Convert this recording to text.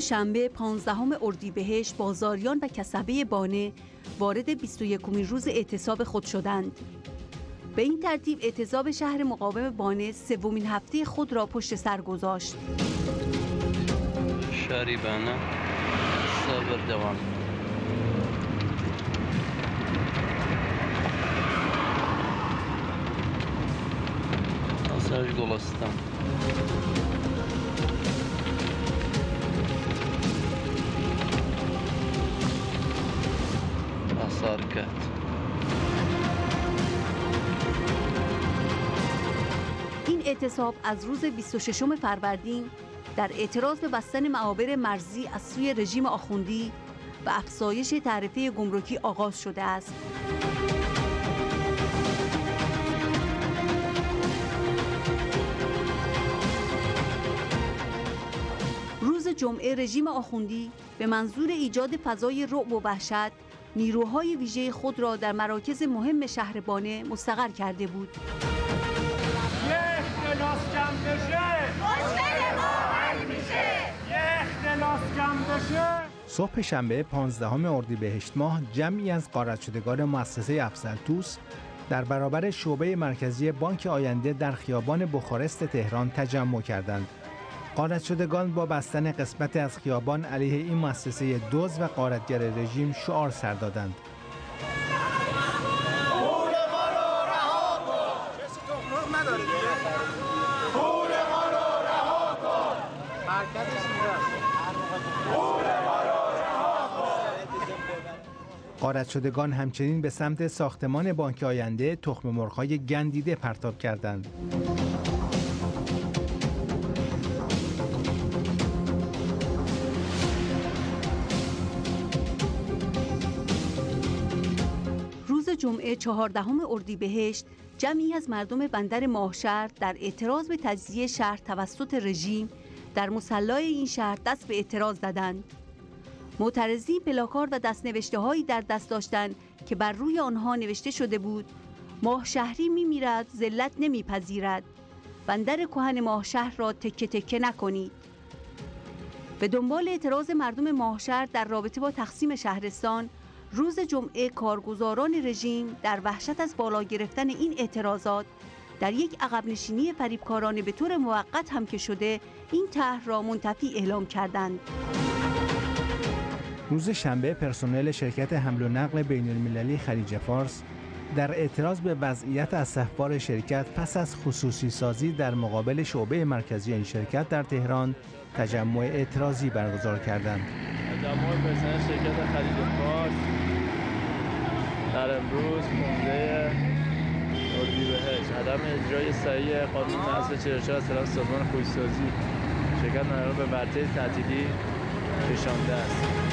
شنبه 15 اردیبهشت بازاریان و کسبه بانه وارد 21 روز اعتصاب خود شدند. به این ترتیب اعتصاب شهر مقاوم بانه سومین هفته خود را پشت سر گذاشت. شهری بانه صبر دوام آسایش گلستان این اعتصاب از روز 26 فروردین در اعتراض به بستن معابر مرزی از سوی رژیم آخوندی و افزایش تعرفه گمرکی آغاز شده است. روز جمعه رژیم آخوندی به منظور ایجاد فضای رعب و وحشت نیروهای ویژه خود را در مراکز مهم شهر بانه مستقر کرده بود. صبح شنبه 15 اردیبهشت ماه جمعی از قارت شدگان مؤسسه افزل توس در برابر شعبه مرکزی بانک آینده در خیابان بخارست تهران تجمع کردند. قارت شدگان با بستن قسمت از خیابان علیه این مؤسسه دوز و قارتگر رژیم شعار سر دادند. قارت شدگان همچنین به سمت ساختمان بانک آینده تخم مرغ‌های گندیده پرتاب کردند. جمعه چهاردهم اردیبهشت جمعی از مردم بندر ماهشهر در اعتراض به تجزیه شهر توسط رژیم در مسلای این شهر دست به اعتراض زدند. معترضی پلاکار و دستنوشته هایی در دست داشتند که بر روی آنها نوشته شده بود ماه شهری می میرد ذلت نمیپذیرد بندر کهن ماه شهر را تکه تکه نکنید به دنبال اعتراض مردم ماهشهر در رابطه با تقسیم شهرستان روز جمعه کارگزاران رژیم در وحشت از بالا گرفتن این اعتراضات در یک عقب نشینی فریبکارانه به طور موقت هم که شده این طرح را منتفی اعلام کردند. روز شنبه پرسنل شرکت حمل و نقل بین المللی خلیج فارس در اعتراض به وضعیت استحبار شرکت پس از خصوصی سازی در مقابل شعبه مرکزی این شرکت در تهران تجمع اعتراضی برگزار کردند. تجمع پرسنل شرکت خلیج فارس در امروز 15 اردیبهشت عدم اجرای صحیح قانون اصل 44 از سازمان خوشسازی شرکت نظر به ورطه تعطیلی کشانده است.